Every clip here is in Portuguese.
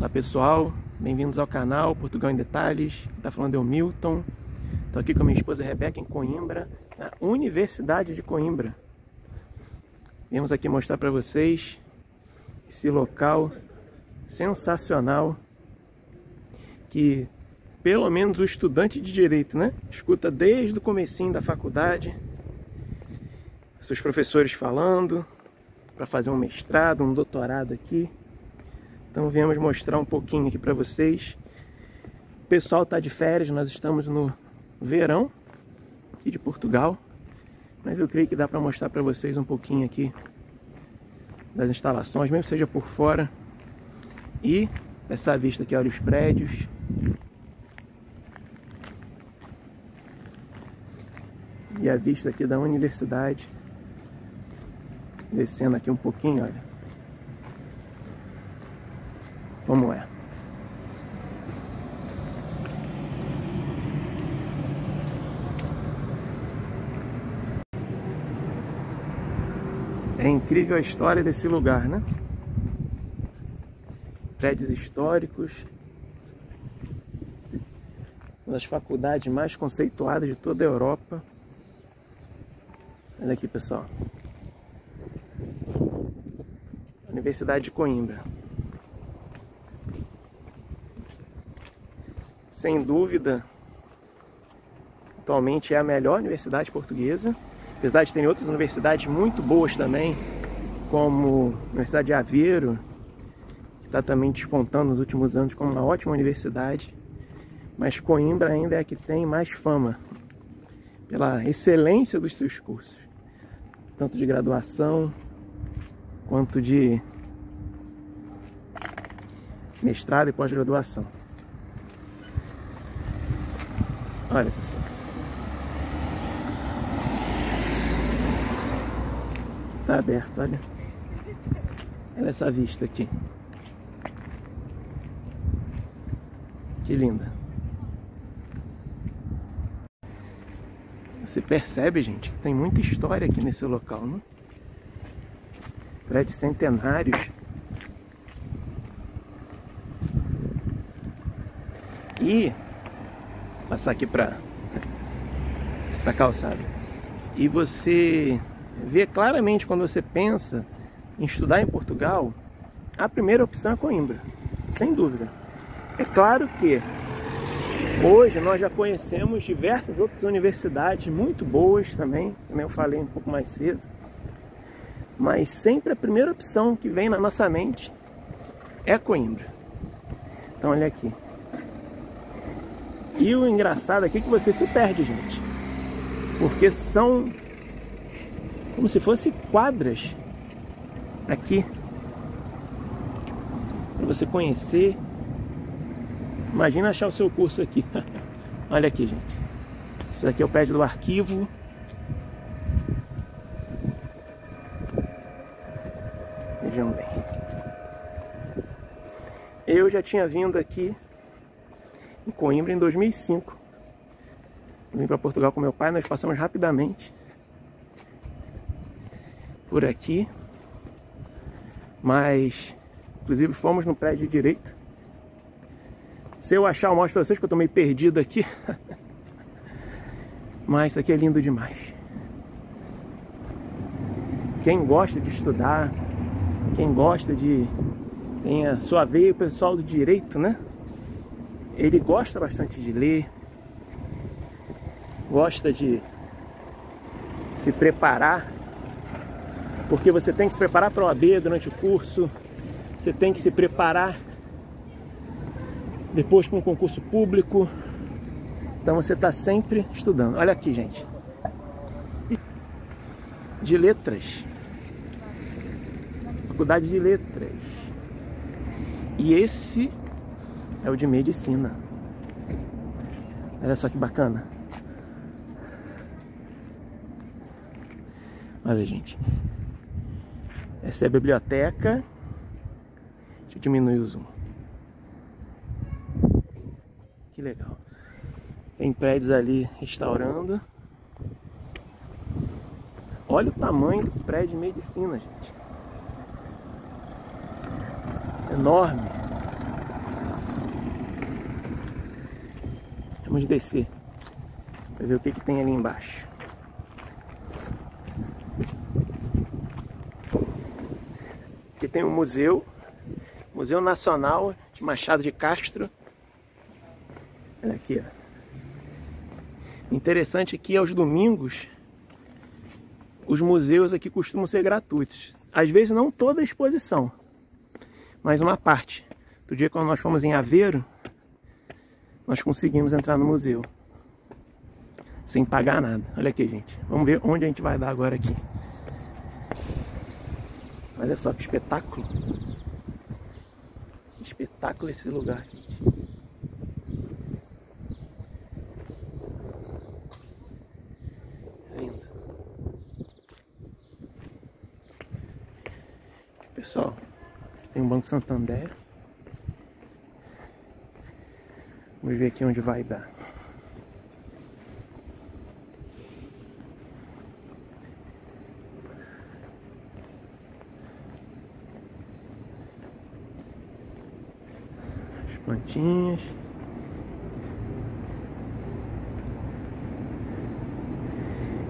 Olá pessoal, bem-vindos ao canal Portugal em Detalhes. Está falando é o Milton. Estou aqui com a minha esposa Rebeca em Coimbra, na Universidade de Coimbra. Viemos aqui mostrar para vocês esse local sensacional que pelo menos o estudante de direito, né, escuta desde o comecinho da faculdade seus professores falando para fazer um mestrado, um doutorado aqui. Então viemos mostrar um pouquinho aqui para vocês. O pessoal está de férias, nós estamos no verão aqui de Portugal. Mas eu creio que dá para mostrar para vocês um pouquinho aqui das instalações, mesmo seja por fora. E essa vista aqui, olha os prédios. E a vista aqui da universidade. Descendo aqui um pouquinho, olha. Como é. É incrível a história desse lugar, né? Prédios históricos, uma das faculdades mais conceituadas de toda a Europa. Olha aqui, pessoal. Universidade de Coimbra. Sem dúvida, atualmente é a melhor universidade portuguesa. Apesar de ter outras universidades muito boas também, como a Universidade de Aveiro, que está também despontando nos últimos anos como uma ótima universidade. Mas Coimbra ainda é a que tem mais fama pela excelência dos seus cursos, tanto de graduação quanto de mestrado e pós-graduação. Olha, pessoal. Tá aberto, olha. Olha essa vista aqui. Que linda. Você percebe, gente, que tem muita história aqui nesse local, não? Prédios centenários. E passar aqui para para calçada. E você vê claramente quando você pensa em estudar em Portugal, a primeira opção é Coimbra, sem dúvida. É claro que hoje nós já conhecemos diversas outras universidades muito boas também, também eu falei um pouco mais cedo. Mas sempre a primeira opção que vem na nossa mente é Coimbra. Então olha aqui. E o engraçado aqui é que você se perde, gente. Porque são como se fossem quadras aqui para você conhecer. Imagina achar o seu curso aqui. Olha aqui, gente. Isso aqui é o prédio do arquivo. Vejam bem. Eu já tinha vindo aqui em Coimbra em 2005. Vim para Portugal com meu pai, nós passamos rapidamente por aqui, mas inclusive fomos no prédio direito. Se eu achar, eu mostro para vocês que eu tô meio perdido aqui. mas isso aqui é lindo demais. Quem gosta de estudar, quem gosta de tem a sua veia, o pessoal do direito, né? Ele gosta bastante de ler, gosta de se preparar, porque você tem que se preparar para o AB durante o curso, você tem que se preparar depois para um concurso público. Então você está sempre estudando. Olha aqui, gente. De letras. Faculdade de letras. E esse é o de medicina. Olha só que bacana. Olha, gente. Essa é a biblioteca. Deixa eu diminuir o zoom. Que legal. Tem prédios ali restaurando. Olha o tamanho do prédio de medicina, gente. Enorme. Vamos descer para ver o que, que tem ali embaixo. Aqui tem um museu, Museu Nacional de Machado de Castro. Olha aqui, ó. Interessante que aos domingos os museus aqui costumam ser gratuitos. Às vezes não toda a exposição, mas uma parte. Do dia quando nós fomos em Aveiro, nós conseguimos entrar no museu sem pagar nada. Olha aqui, gente. Vamos ver onde a gente vai dar agora aqui. Olha só que espetáculo. Que espetáculo esse lugar, gente. Lindo. Pessoal, tem um Banco Santander. Vamos ver aqui onde vai dar. plantinhas.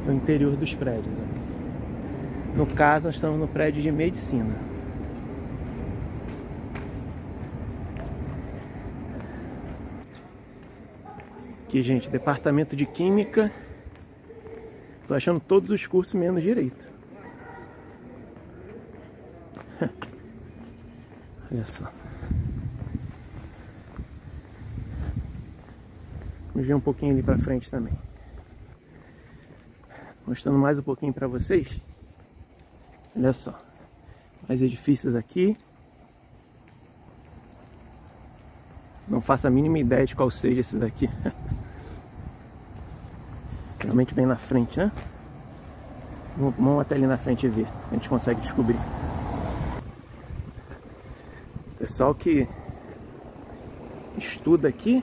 É o interior dos prédios. No caso, nós estamos no prédio de medicina. Aqui, gente, departamento de química. Tô achando todos os cursos menos direito. Olha só. Vamos ver um pouquinho ali para frente também. Mostrando mais um pouquinho para vocês. Olha só. Mais edifícios aqui. Não faço a mínima ideia de qual seja esse daqui. Realmente bem na frente, né? Vamos até ali na frente ver se a gente consegue descobrir. Pessoal que estuda aqui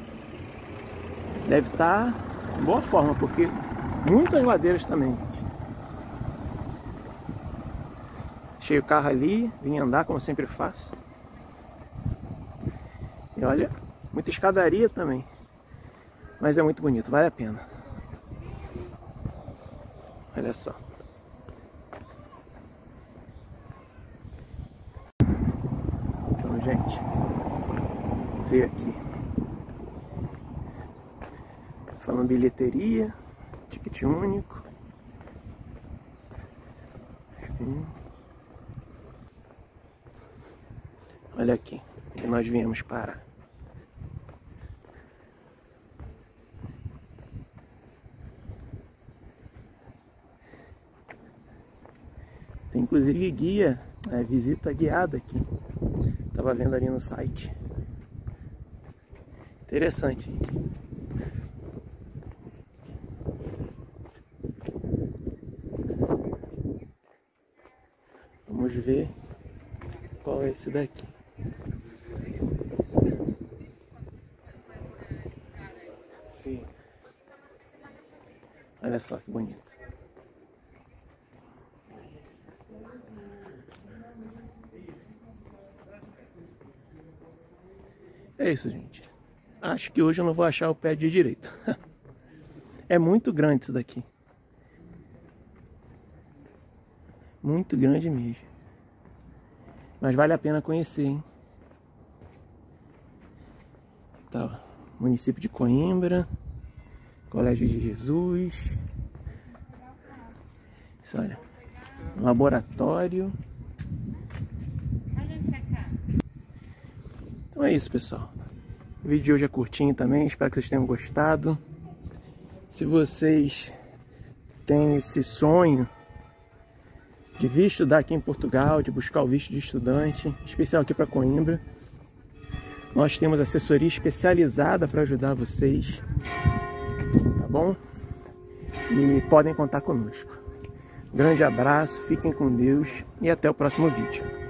deve estar em boa forma, porque muitas ladeiras também. Cheio o carro ali, vim andar como sempre faço. E olha, muita escadaria também. Mas é muito bonito, vale a pena. Olha só. Então, gente, veio aqui. Falando bilheteria, ticket único. Olha aqui, que nós viemos para. Tem inclusive guia, é, visita guiada aqui. Tava vendo ali no site. Interessante. Vamos ver qual é esse daqui. Sim. Olha só que bonito. É isso, gente. Acho que hoje eu não vou achar o pé de direito. é muito grande isso daqui. Muito grande mesmo. Mas vale a pena conhecer, hein? Tá, município de Coimbra, Colégio de Jesus. Isso, olha, um laboratório. Então é isso, pessoal. O vídeo de hoje é curtinho também, espero que vocês tenham gostado. Se vocês têm esse sonho de vir estudar aqui em Portugal, de buscar o visto de estudante, especial aqui para Coimbra. Nós temos assessoria especializada para ajudar vocês, tá bom? E podem contar conosco. Grande abraço, fiquem com Deus e até o próximo vídeo.